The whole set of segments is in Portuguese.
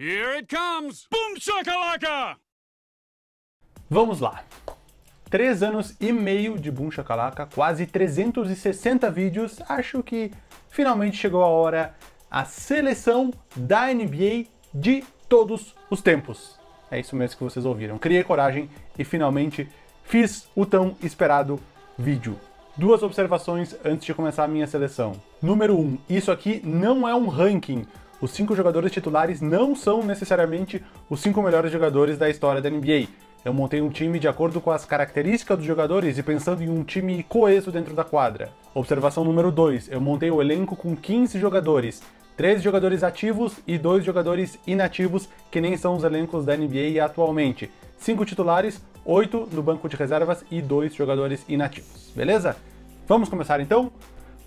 Here it comes! Boom shakalaka! Vamos lá. Três anos e meio de Boom Shakalaka, quase 360 vídeos. Acho que finalmente chegou a hora a seleção da NBA de todos os tempos. É isso mesmo que vocês ouviram. Criei coragem e finalmente fiz o tão esperado vídeo. Duas observações antes de começar a minha seleção. Número 1, um, isso aqui não é um ranking. Os cinco jogadores titulares não são necessariamente os cinco melhores jogadores da história da NBA. Eu montei um time de acordo com as características dos jogadores e pensando em um time coeso dentro da quadra. Observação número 2, eu montei o elenco com 15 jogadores, 13 jogadores ativos e 2 jogadores inativos, que nem são os elencos da NBA atualmente. 5 titulares, 8 no banco de reservas e 2 jogadores inativos. Beleza? Vamos começar então?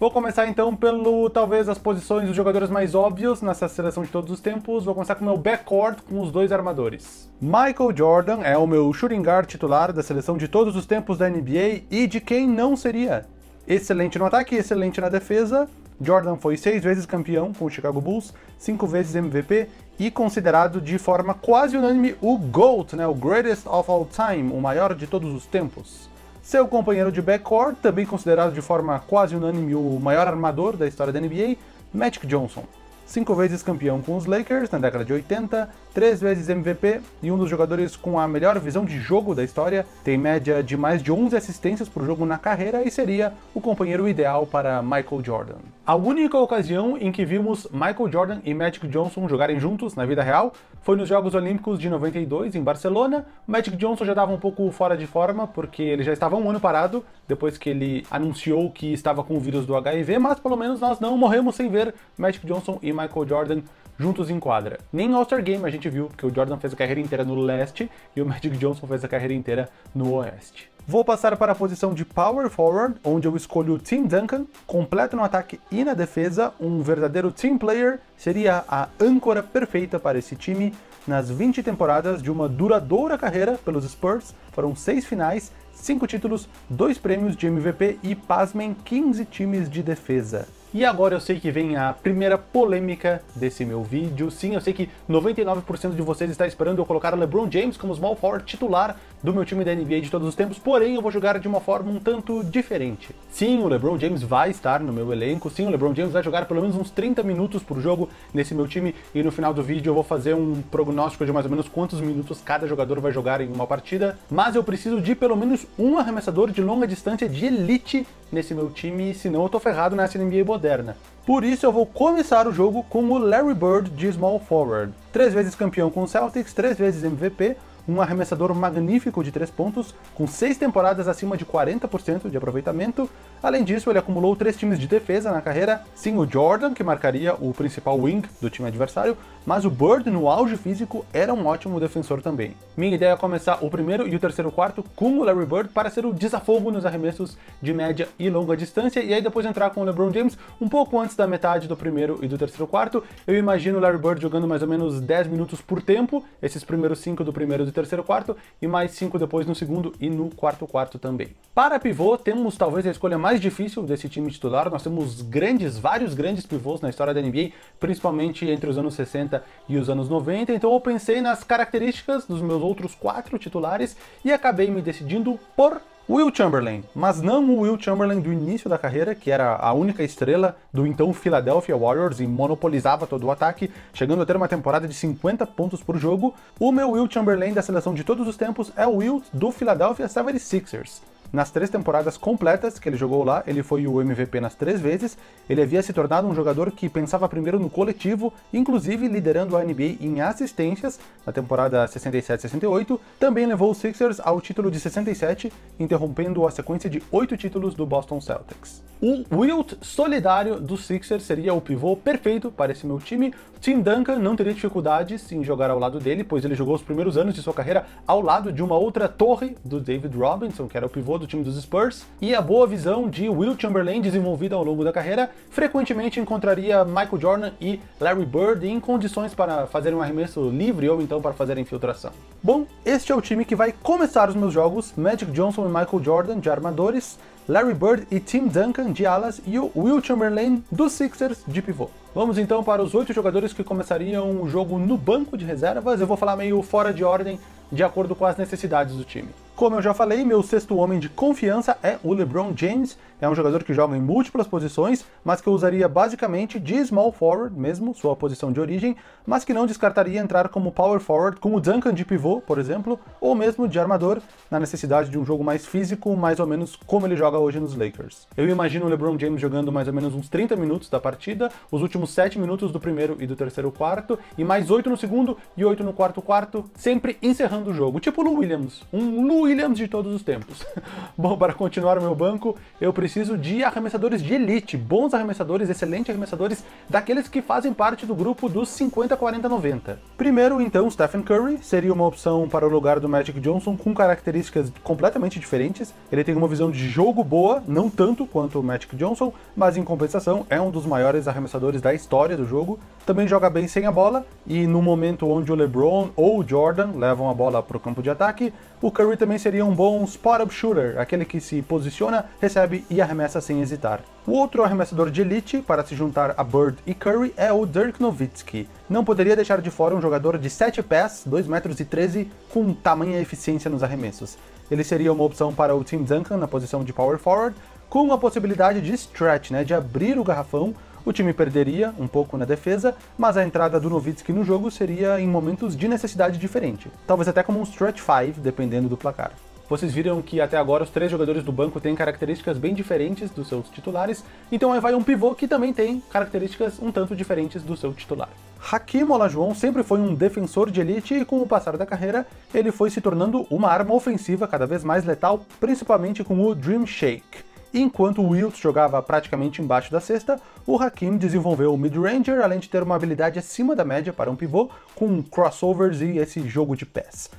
Vou começar então pelo, talvez, as posições dos jogadores mais óbvios nessa seleção de todos os tempos. Vou começar com o meu backcourt com os dois armadores. Michael Jordan é o meu shooting guard titular da seleção de todos os tempos da NBA e de quem não seria. Excelente no ataque excelente na defesa. Jordan foi seis vezes campeão com o Chicago Bulls, cinco vezes MVP e considerado de forma quase unânime o GOAT, né, o Greatest of All Time, o maior de todos os tempos. Seu companheiro de backcourt, também considerado de forma quase unânime o maior armador da história da NBA, Magic Johnson. Cinco vezes campeão com os Lakers na década de 80, três vezes MVP e um dos jogadores com a melhor visão de jogo da história, tem média de mais de 11 assistências por jogo na carreira e seria o companheiro ideal para Michael Jordan. A única ocasião em que vimos Michael Jordan e Magic Johnson jogarem juntos na vida real foi nos Jogos Olímpicos de 92 em Barcelona. Magic Johnson já estava um pouco fora de forma porque ele já estava um ano parado depois que ele anunciou que estava com o vírus do HIV, mas pelo menos nós não morremos sem ver Magic Johnson e Michael Jordan juntos em quadra. Nem All-Star Game a gente viu, porque o Jordan fez a carreira inteira no leste e o Magic Johnson fez a carreira inteira no oeste. Vou passar para a posição de power forward, onde eu escolho Tim Duncan, completo no ataque e na defesa, um verdadeiro team player, seria a âncora perfeita para esse time. Nas 20 temporadas de uma duradoura carreira pelos Spurs, foram seis finais, cinco títulos, dois prêmios de MVP e, pasmem, 15 times de defesa. E agora eu sei que vem a primeira polêmica desse meu vídeo. Sim, eu sei que 99% de vocês está esperando eu colocar o LeBron James como small forward titular do meu time da NBA de todos os tempos, porém eu vou jogar de uma forma um tanto diferente. Sim, o LeBron James vai estar no meu elenco, sim, o LeBron James vai jogar pelo menos uns 30 minutos por jogo nesse meu time e no final do vídeo eu vou fazer um prognóstico de mais ou menos quantos minutos cada jogador vai jogar em uma partida, mas eu preciso de pelo menos um arremessador de longa distância de elite nesse meu time, senão eu tô ferrado nessa NBA moderna. Por isso eu vou começar o jogo com o Larry Bird de small forward. Três vezes campeão com o Celtics, três vezes MVP, um arremessador magnífico de três pontos, com seis temporadas acima de 40% de aproveitamento. Além disso, ele acumulou três times de defesa na carreira, sim o Jordan, que marcaria o principal wing do time adversário, mas o Bird, no auge físico, era um ótimo defensor também. Minha ideia é começar o primeiro e o terceiro quarto com o Larry Bird para ser o desafogo nos arremessos de média e longa distância, e aí depois entrar com o LeBron James um pouco antes da metade do primeiro e do terceiro quarto. Eu imagino o Larry Bird jogando mais ou menos 10 minutos por tempo, esses primeiros 5 do primeiro e do terceiro quarto, e mais 5 depois no segundo e no quarto quarto também. Para pivô, temos talvez a escolha mais difícil desse time titular, nós temos grandes, vários grandes pivôs na história da NBA, principalmente entre os anos 60 e os anos 90, então eu pensei nas características dos meus outros quatro titulares e acabei me decidindo por Will Chamberlain, mas não o Will Chamberlain do início da carreira, que era a única estrela do então Philadelphia Warriors e monopolizava todo o ataque, chegando a ter uma temporada de 50 pontos por jogo. O meu Will Chamberlain da seleção de todos os tempos é o Will do Philadelphia 76ers. Nas três temporadas completas que ele jogou lá, ele foi o MVP nas três vezes. Ele havia se tornado um jogador que pensava primeiro no coletivo, inclusive liderando a NBA em assistências na temporada 67-68. Também levou os Sixers ao título de 67, interrompendo a sequência de oito títulos do Boston Celtics. O Wilt solidário do Sixers seria o pivô perfeito para esse meu time. Tim Duncan não teria dificuldades em jogar ao lado dele, pois ele jogou os primeiros anos de sua carreira ao lado de uma outra torre do David Robinson, que era o pivô do time dos Spurs, e a boa visão de Will Chamberlain desenvolvida ao longo da carreira, frequentemente encontraria Michael Jordan e Larry Bird em condições para fazerem um arremesso livre ou então para fazer infiltração. Bom, este é o time que vai começar os meus jogos, Magic Johnson e Michael Jordan de armadores, Larry Bird e Tim Duncan de alas e o Will Chamberlain dos Sixers de pivô. Vamos então para os oito jogadores que começariam o jogo no banco de reservas. Eu vou falar meio fora de ordem, de acordo com as necessidades do time. Como eu já falei, meu sexto homem de confiança é o LeBron James. É um jogador que joga em múltiplas posições, mas que eu usaria basicamente de small forward, mesmo sua posição de origem, mas que não descartaria entrar como power forward com o Duncan de pivô, por exemplo, ou mesmo de armador, na necessidade de um jogo mais físico, mais ou menos como ele joga hoje nos Lakers. Eu imagino o LeBron James jogando mais ou menos uns 30 minutos da partida, os últimos 7 minutos do primeiro e do terceiro quarto, e mais 8 no segundo e 8 no quarto quarto, sempre encerrando o jogo, tipo o Williams, um Lou Williams de todos os tempos. Bom, para continuar o meu banco, eu preciso de arremessadores de elite, bons arremessadores, excelentes arremessadores, daqueles que fazem parte do grupo dos 50, 40, 90. Primeiro, então, Stephen Curry seria uma opção para o lugar do Magic Johnson com características completamente diferentes. Ele tem uma visão de jogo boa, não tanto quanto o Magic Johnson, mas em compensação é um dos maiores arremessadores da história do jogo. Também joga bem sem a bola e no momento onde o LeBron ou o Jordan levam a bola para o campo de ataque, o Curry também seria um bom spot-up shooter, aquele que se posiciona, recebe e arremessa sem hesitar. O outro arremessador de elite para se juntar a Bird e Curry é o Dirk Nowitzki. Não poderia deixar de fora um jogador de 7 pés, 2 metros e 13, com tamanha eficiência nos arremessos. Ele seria uma opção para o Tim Duncan na posição de power forward, com a possibilidade de stretch, né, de abrir o garrafão o time perderia um pouco na defesa, mas a entrada do Nowitzki no jogo seria em momentos de necessidade diferente, talvez até como um stretch 5, dependendo do placar. Vocês viram que até agora os três jogadores do banco têm características bem diferentes dos seus titulares, então aí vai um pivô que também tem características um tanto diferentes do seu titular. Hakim Olajuwon sempre foi um defensor de elite e com o passar da carreira ele foi se tornando uma arma ofensiva cada vez mais letal, principalmente com o Dream Shake. Enquanto o Wilt jogava praticamente embaixo da cesta, o Hakim desenvolveu o mid-ranger, além de ter uma habilidade acima da média para um pivô, com crossovers e esse jogo de pés.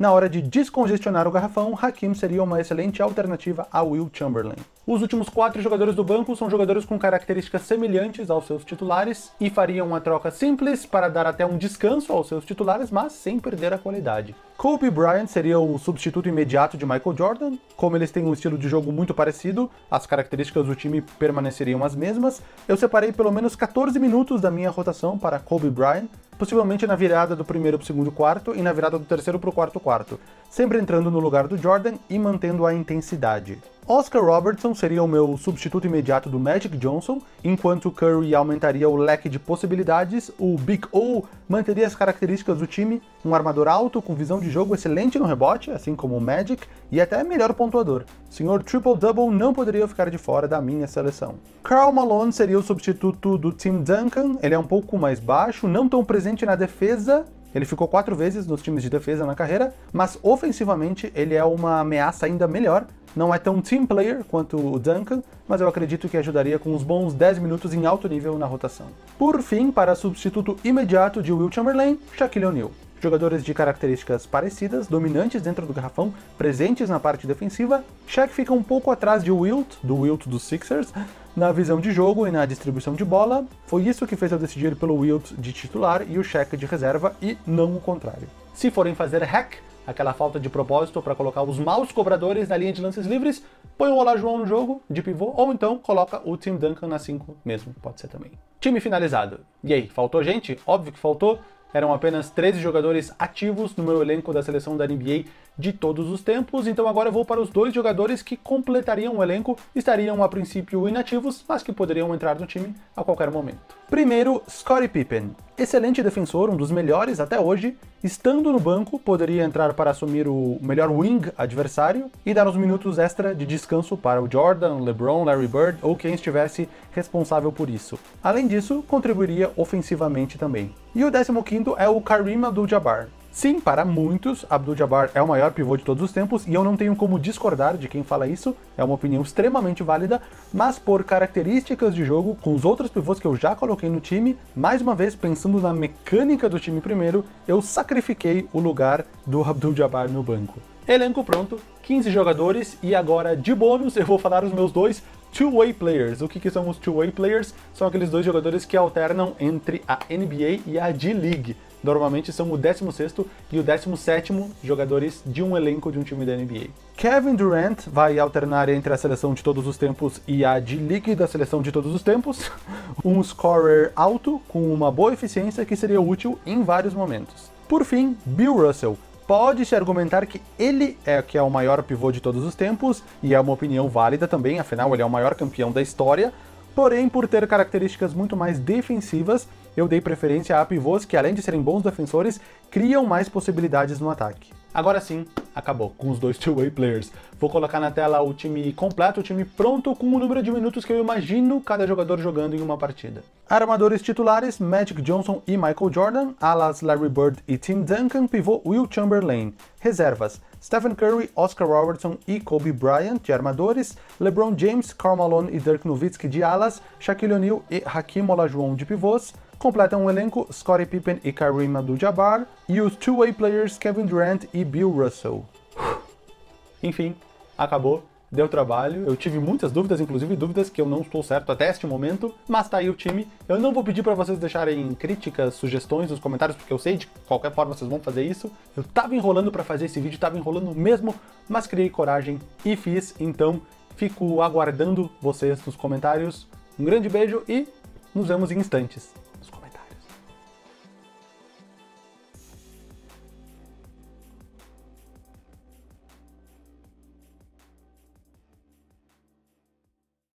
Na hora de descongestionar o garrafão, Hakim seria uma excelente alternativa a Will Chamberlain. Os últimos quatro jogadores do banco são jogadores com características semelhantes aos seus titulares e fariam uma troca simples para dar até um descanso aos seus titulares, mas sem perder a qualidade. Kobe Bryant seria o substituto imediato de Michael Jordan. Como eles têm um estilo de jogo muito parecido, as características do time permaneceriam as mesmas. Eu separei pelo menos 14 minutos da minha rotação para Kobe Bryant, possivelmente na virada do primeiro para o segundo quarto e na virada do terceiro para o quarto quarto, sempre entrando no lugar do Jordan e mantendo a intensidade. Oscar Robertson seria o meu substituto imediato do Magic Johnson, enquanto Curry aumentaria o leque de possibilidades, o Big O manteria as características do time, um armador alto com visão de jogo excelente no rebote, assim como o Magic, e até melhor pontuador. Senhor Triple Double não poderia ficar de fora da minha seleção. Karl Malone seria o substituto do Tim Duncan, ele é um pouco mais baixo, não tão presente na defesa, ele ficou quatro vezes nos times de defesa na carreira, mas ofensivamente ele é uma ameaça ainda melhor, não é tão team player quanto o Duncan, mas eu acredito que ajudaria com uns bons 10 minutos em alto nível na rotação. Por fim, para substituto imediato de Will Chamberlain, Shaquille O'Neal. Jogadores de características parecidas, dominantes dentro do garrafão, presentes na parte defensiva, Shaq fica um pouco atrás de Wilt, do Wilt dos Sixers, na visão de jogo e na distribuição de bola. Foi isso que fez eu decidir pelo Wilt de titular e o Shaq de reserva, e não o contrário. Se forem fazer hack, aquela falta de propósito para colocar os maus cobradores na linha de lances livres, põe o Olajuwon no jogo, de pivô, ou então coloca o Tim Duncan na 5 mesmo, pode ser também. Time finalizado. E aí, faltou gente? Óbvio que faltou. Eram apenas 13 jogadores ativos no meu elenco da seleção da NBA de todos os tempos, então agora eu vou para os dois jogadores que completariam o elenco, estariam a princípio inativos, mas que poderiam entrar no time a qualquer momento. Primeiro, Scottie Pippen. Excelente defensor, um dos melhores até hoje, estando no banco, poderia entrar para assumir o melhor wing adversário e dar uns minutos extra de descanso para o Jordan, LeBron, Larry Bird ou quem estivesse responsável por isso. Além disso, contribuiria ofensivamente também. E o 15 é o Kareem Abdul-Jabbar. Sim, para muitos, Abdul-Jabbar é o maior pivô de todos os tempos e eu não tenho como discordar de quem fala isso, é uma opinião extremamente válida, mas por características de jogo, com os outros pivôs que eu já coloquei no time, mais uma vez pensando na mecânica do time primeiro, eu sacrifiquei o lugar do Abdul-Jabbar no banco. Elenco pronto, 15 jogadores e agora de bônus eu vou falar os meus dois two-way players. O que, que são os two-way players? São aqueles dois jogadores que alternam entre a NBA e a G-League. Normalmente são o 16º e o 17º jogadores de um elenco de um time da NBA. Kevin Durant vai alternar entre a seleção de todos os tempos e a de league da seleção de todos os tempos, um scorer alto com uma boa eficiência que seria útil em vários momentos. Por fim, Bill Russell, pode-se argumentar que ele é que é o maior pivô de todos os tempos, e é uma opinião válida também, afinal ele é o maior campeão da história, porém por ter características muito mais defensivas, eu dei preferência a pivôs que além de serem bons defensores, criam mais possibilidades no ataque. Agora sim, acabou com os dois two-way players. Vou colocar na tela o time completo, o time pronto com o número de minutos que eu imagino cada jogador jogando em uma partida. Armadores titulares, Magic Johnson e Michael Jordan, alas Larry Bird e Tim Duncan, pivô Will Chamberlain. Reservas, Stephen Curry, Oscar Robertson e Kobe Bryant de armadores, LeBron James, Karl Malone e Dirk Nowitzki de alas, Shaquille O'Neal e Hakim Olajuwon de pivôs, completam o elenco Scottie Pippen e Kareem Abdul-Jabbar, e os two-way players Kevin Durant e Bill Russell. Enfim, acabou, deu trabalho, eu tive muitas dúvidas, inclusive dúvidas que eu não estou certo até este momento, mas tá aí o time. Eu não vou pedir para vocês deixarem críticas, sugestões nos comentários, porque eu sei de qualquer forma vocês vão fazer isso. Eu tava enrolando para fazer esse vídeo, tava enrolando mesmo, mas criei coragem e fiz, então fico aguardando vocês nos comentários. Um grande beijo e nos vemos em instantes.